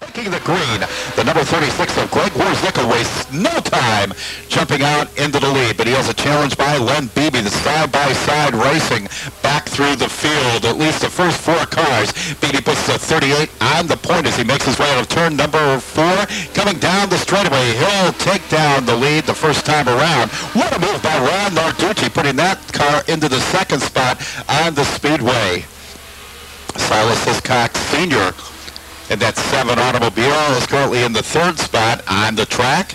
Taking the green, the number 36 of Greg Warzicka wastes no time jumping out into the lead, but he has a challenge by Len Beebe, the side-by-side racing back through the field. At least the first four cars. Beebe puts the 38 on the point as he makes his way out of turn number four. Coming down the straightaway, he'll take down the lead the first time around. What a move by Ron Narducci, putting that car into the second spot on the speedway. Silas Hiscock Sr and that 7 automobile is currently in the third spot on the track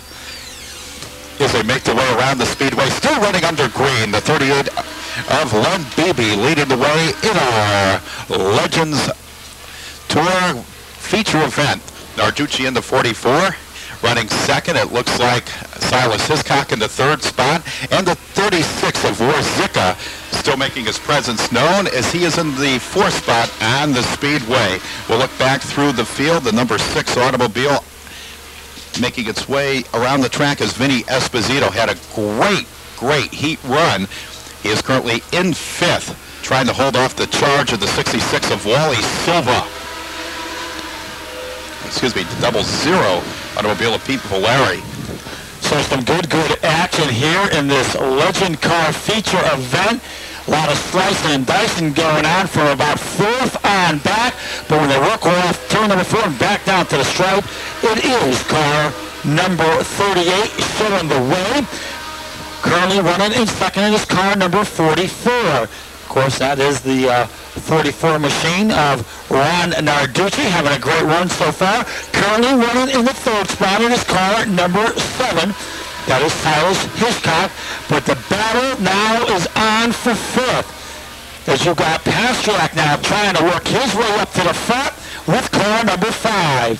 as they make their way around the speedway. Still running under green, the 38 of Len Beebe leading the way in our Legends Tour feature event. Narducci in the 44. Running second, it looks like Silas Hiscock in the third spot. And the 36 of Warzicka still making his presence known as he is in the fourth spot on the speedway. We'll look back through the field. The number six automobile making its way around the track as Vinny Esposito had a great, great heat run. He is currently in fifth, trying to hold off the charge of the 66 of Wally Silva. Excuse me, the double zero automobile of Pete Valeri. So some good, good action here in this Legend Car feature event. A lot of slicing and dicing going on from about fourth on back. But when they work off turn number four and back down to the stripe, it is car number 38 showing the way. Currently running in second is car number 44. Of course, that is the uh, 44 machine of Ron Narducci, having a great run so far. Currently running in the third spot in his car number 7. That is Silas Hiscock. But the battle now is on for fifth. As you got Pasteryak now trying to work his way up to the front with car number five.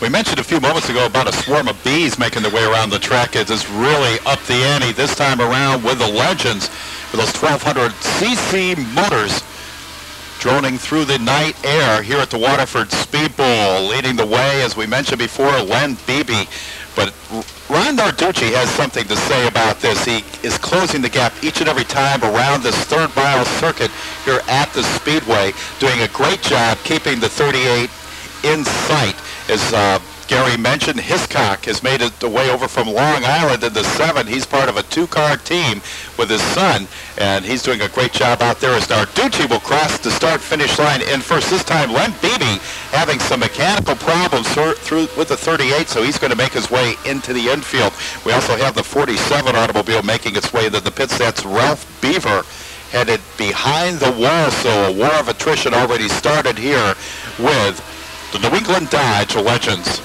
We mentioned a few moments ago about a swarm of bees making their way around the track. It is really up the ante this time around with the Legends, with those 1200 cc motors droning through the night air here at the Waterford Speed Bowl. Leading the way, as we mentioned before, Len Beebe. But Ron Narducci has something to say about this. He is closing the gap each and every time around this third mile circuit here at the Speedway, doing a great job keeping the 38 in sight as uh, Gary mentioned, Hiscock has made it the way over from Long Island in the seven. He's part of a two-car team with his son, and he's doing a great job out there as Narducci will cross the start-finish line in first. This time, Len Beebe having some mechanical problems through with the 38, so he's going to make his way into the infield. We also have the 47 automobile making its way into the pits. That's Ralph Beaver headed behind the wall, so a war of attrition already started here with the New England Dodge Legends.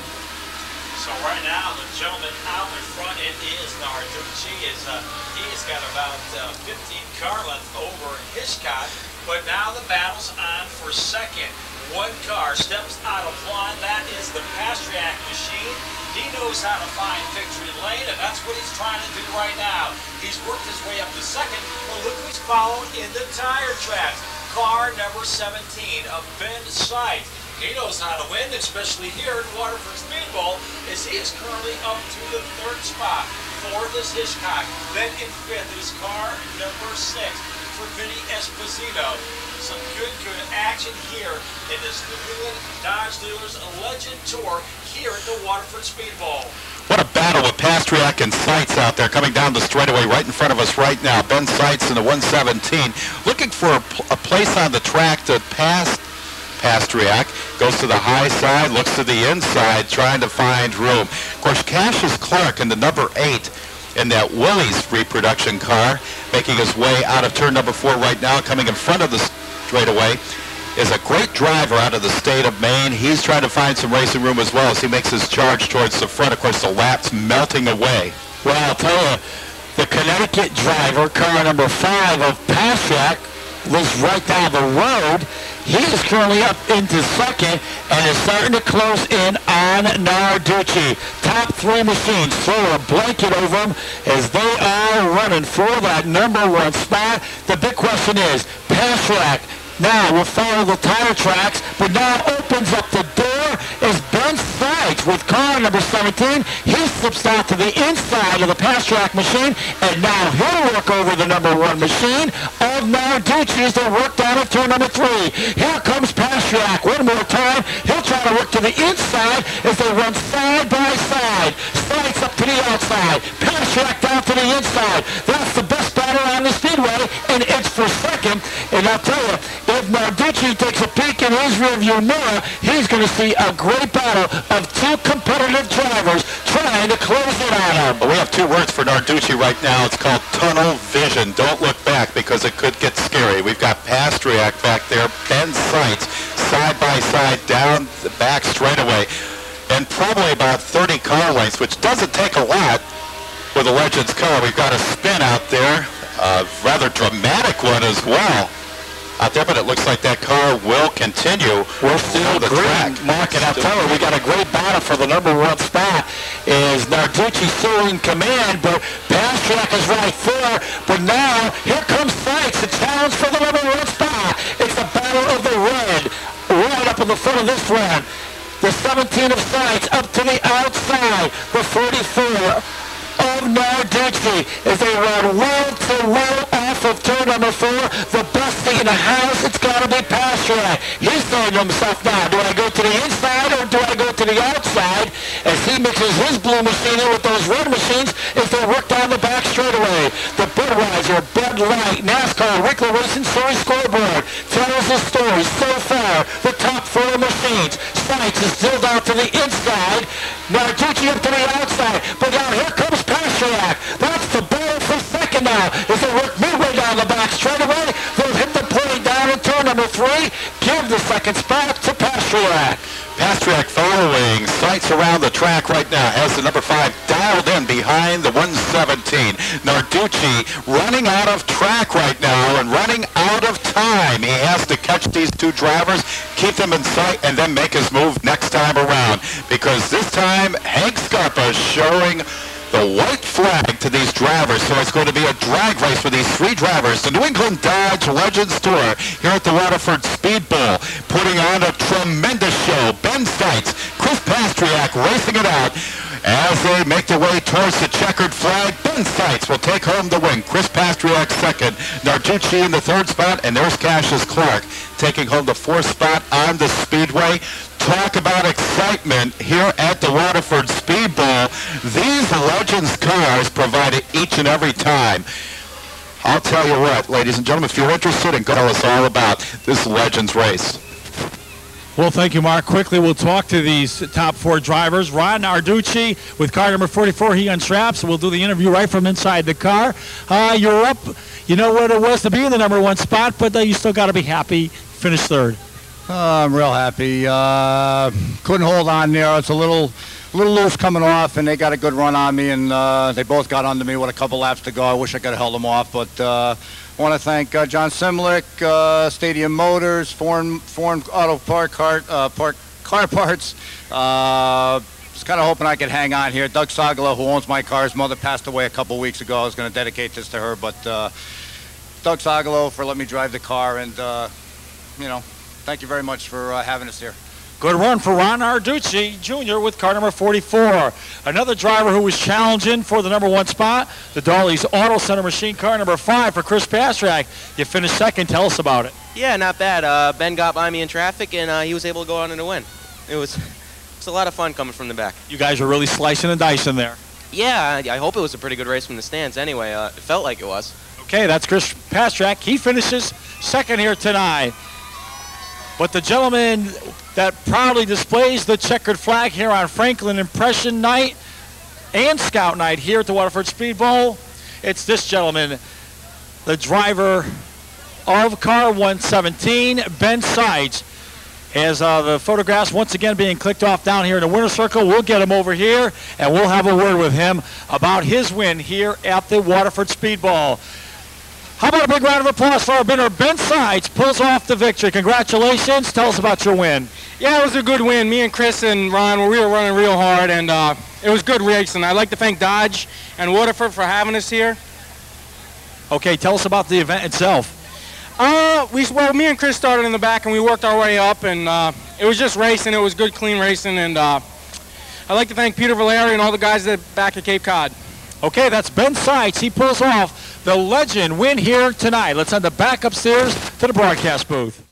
But now the battle's on for second. One car steps out of line. That is the Pasteryak machine. He knows how to find victory lane, and that's what he's trying to do right now. He's worked his way up to second, but look who's following in the tire tracks. Car number 17 of Ben Seitz. He knows how to win, especially here at Waterford Speed Bowl, as he is currently up to the third spot. Fourth is Hiscock. Then in fifth is car number six for Vinny Esposito. Some good, good action here in this New England Dodge Dealers Legend Tour here at the Waterford Speed Bowl. What a battle with Pasteryak and Seitz out there coming down the straightaway right in front of us right now. Ben Seitz in the 117 looking for a, a place on the track to pass Pasteryak. Goes to the high side, looks to the inside, trying to find room. Course, Cassius Clark in the number eight in that Willys reproduction car, making his way out of turn number four right now, coming in front of the straightaway, is a great driver out of the state of Maine. He's trying to find some racing room as well as he makes his charge towards the front. Of course, the lap's melting away. Well, I'll tell you, the Connecticut driver, car number five of Pasteryak, lives right down the road. He is currently up into second and is starting to close in on Narducci. Top three machines throw a blanket over him as they are running for that number one spot. The big question is, Pasteryak now will follow the tire tracks, but now opens up the door is Ben Seitz with car number 17. He slips out to the inside of the Pasteryak machine, and now he'll work over the number one machine of Narducci as they work down at turn number three. Here comes Pasteryak one more time. He'll try to work to the inside as they run side by side. Up to the outside. Pasteryak down to the inside. That's the best battle on the speedway, and it's for second. And I'll tell you, if Narducci takes a peek in his rearview mirror, he's going to see a great battle of two competitive drivers trying to close it on him. Um, but we have two words for Narducci right now. It's called tunnel vision. Don't look back because it could get scary. We've got Pasteryak back there, Ben Seitz, side by side down the back straightaway, and probably about 30 car lengths, which doesn't take a lot with a Legends car. We've got a spin out there, a rather dramatic one as well out there, but it looks like that car will continue. We're still the green, track. Mark, and I'll tell you, we got a great battle for the number one spot. Is Narducci still in command, but Pasteryak is right there. But now, here comes Seitz, the challenge for the number one spot. It's the battle of the red, right up in the front of this one. The 17 of Seitz up to the outside. The 44 of Narducci as they run wheel to wheel off of turn number four. The best thing in the house, it's got to be Pasteryak. He's to himself now, do I go to the inside go to the outside? As he mixes his blue machine in with those red machines as they work down the back straightaway. The Budweiser, Bud Light, NASCAR, Winston Racing Series scoreboard tells the story so far. The top four machines. Seitz is still down to the inside. Narducci up to the outside. But now here comes Pasteryak. That's the battle for second now. As they work midway down the back straightaway, they'll hit the point down in turn number three. Give the second spot to Pasteryak. Pasteryak following, Seitz around the track right now, has the number five dialed in behind the 117. Narducci running out of track right now and running out of time. He has to catch these two drivers, keep them in sight, and then make his move next time around. Because this time, Hank Scarpa showing the white flag to these drivers. So it's going to be a drag race for these three drivers. The New England Dodge Legends Tour here at the Waterford Speed Bowl, putting on a tremendous racing it out. As they make their way towards the checkered flag, Ben Seitz will take home the win. Chris Pasteryak second, Narducci in the third spot, and there's Cassius Clark taking home the fourth spot on the Speedway. Talk about excitement here at the Waterford Speed Bowl. These Legends cars provide it each and every time. I'll tell you what, ladies and gentlemen, if you're interested in tell us all about this Legends race. Well, thank you, Mark. Quickly, we'll talk to these top four drivers. Ron Narducci with car number 44. He unstraps. We'll do the interview right from inside the car. Uh, you're up. You know what it was to be in the number one spot, but uh, you still got to be happy. Finish third. Uh, I'm real happy. Uh, couldn't hold on there. It's a little, little loose coming off, and they got a good run on me, and uh, they both got under me with a couple laps to go. I wish I could have held them off, but uh, want to thank uh, John Simlick, uh, Stadium Motors, Foreign Foreign Auto Park Car, uh, Park Car Parts. Uh, just kind of hoping I could hang on here. Doug Sagala, who owns my car, his mother passed away a couple weeks ago. I was going to dedicate this to her, but uh, Doug Sagalo for letting me drive the car, and uh, you know, thank you very much for uh, having us here. Good run for Ron Narducci Jr. with car number 44. Another driver who was challenging for the number one spot, the Darley's Auto Center machine car number five for Chris Pasteryak. You finished second. Tell us about it. Yeah, not bad. Uh, ben got by me in traffic, and uh, he was able to go on and win. It was, it's a lot of fun coming from the back. You guys are really slicing and dicing in there. Yeah, I, hope it was a pretty good race from the stands. Anyway, uh, it felt like it was. Okay, that's Chris Pasteryak. He finishes second here tonight. But the gentleman that proudly displays the checkered flag here on Franklin Impression Night and Scout Night here at the Waterford Speed Bowl, it's this gentleman, the driver of car 117, Ben Seitz. As uh, the photographs once again being clicked off down here in the winner's circle, we'll get him over here and we'll have a word with him about his win here at the Waterford Speed Bowl. How about a big round of applause for our winner, Ben Seitz, pulls off the victory. Congratulations. Tell us about your win. Yeah, it was a good win. Me and Chris and Ron, we were running real hard, and uh, it was good racing. I'd like to thank Dodge and Waterford for having us here. Okay, tell us about the event itself. Uh, we, well, me and Chris started in the back, and we worked our way up, and uh, it was just racing. It was good, clean racing, and uh, I'd like to thank Peter Valeri and all the guys that back at Cape Cod. Okay, that's Ben Seitz. He pulls off the legend win here tonight. Let's send the back upstairs to the broadcast booth.